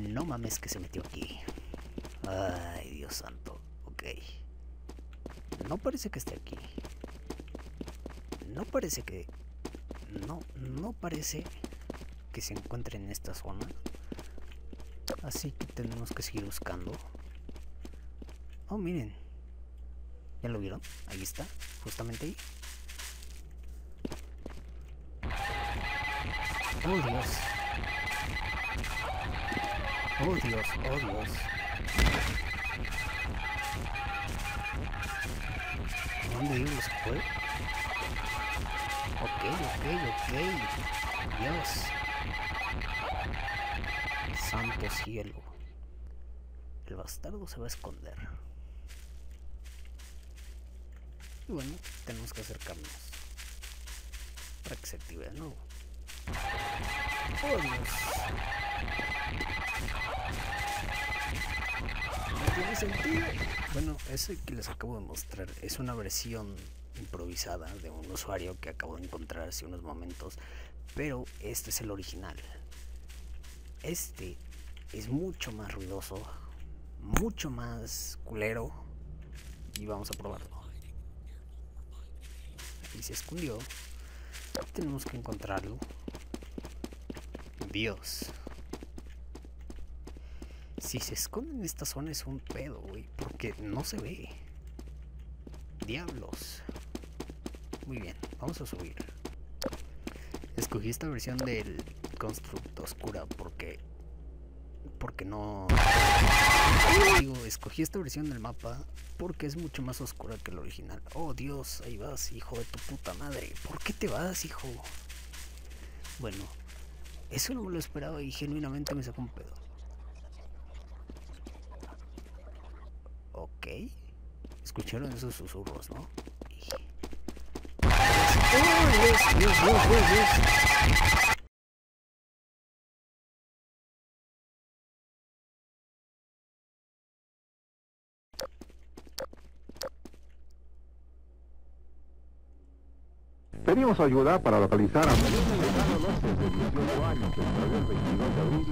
No mames que se metió aquí. Ay, Dios santo. Ok. No parece que esté aquí. No parece que... No, no parece que se encuentre en esta zona. Así que tenemos que seguir buscando. Oh, miren. ¿Ya lo vieron? Ahí está, justamente ahí. Oh, Dios. Oh, Dios, oh, Dios. ¿Dónde dios fue? Ok, ok, ok. Dios. Santo cielo. El bastardo se va a esconder. Y bueno, tenemos que acercarnos. Para que se active de nuevo. Oh Dios. Bueno, ese que les acabo de mostrar es una versión improvisada de un usuario que acabo de encontrar hace unos momentos. Pero este es el original. Este es mucho más ruidoso, mucho más culero. Y vamos a probarlo. Aquí se escondió. Tenemos que encontrarlo. Dios. Si se esconde en esta zona es un pedo, güey. Porque no se ve. Diablos. Muy bien, vamos a subir. Escogí esta versión del constructo oscura porque porque no digo escogí esta versión del mapa porque es mucho más oscura que el original oh dios ahí vas hijo de tu puta madre ¿por qué te vas hijo? bueno eso no me lo esperaba y genuinamente me sacó un pedo ok escucharon esos susurros ¿no? Dios. Pedimos ayuda para localizar a Melissa Lozano López, de 18 años, que el 22 de abril